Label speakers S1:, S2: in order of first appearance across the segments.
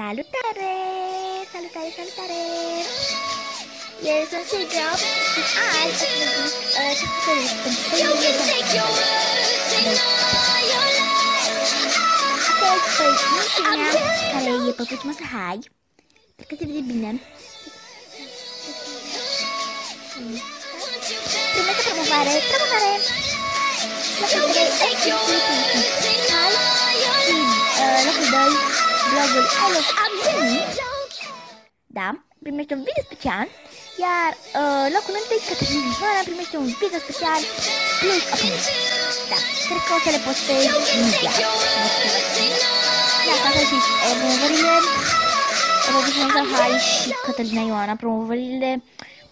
S1: Salutare! Salutare, salutare! Yes, so she dropped the eye of the uh, You can take your words, all your lies Опять поясните меня, скорее, по-почему сахай. Только ты видишь бинен. Примета промоваре, промоваре. You can take your blogul I Love Abseni. Da, primește un video special. Iar uh, locul întâi, Cătălina Ioana, primește un video special plus opinii. Da, cred că o să le postez imediat. Da, ca să știți, uh, promovările Eurovision Hai și Cătălina Ioana, promovările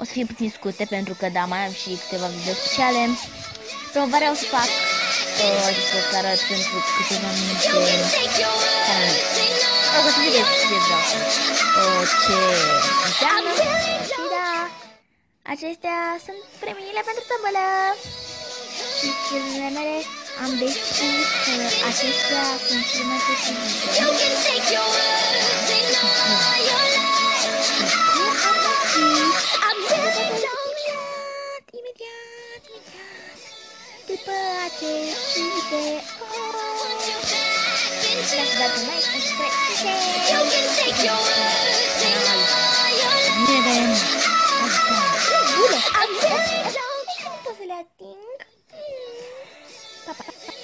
S1: o să fie puțin scurte pentru că da, mai am și câteva video speciale. Promovarea o să fac uh, adică o să arăt pentru câteva minute canalul. O să vedeți ce vreau uh, ce înseamnă. Și da, acestea sunt premiile pentru tăbălă. Și filmele mele am decis că acestea sunt cele mai potrivite. Imediat, imediat, birthday you back into You can take your words and all your. I'm Papa.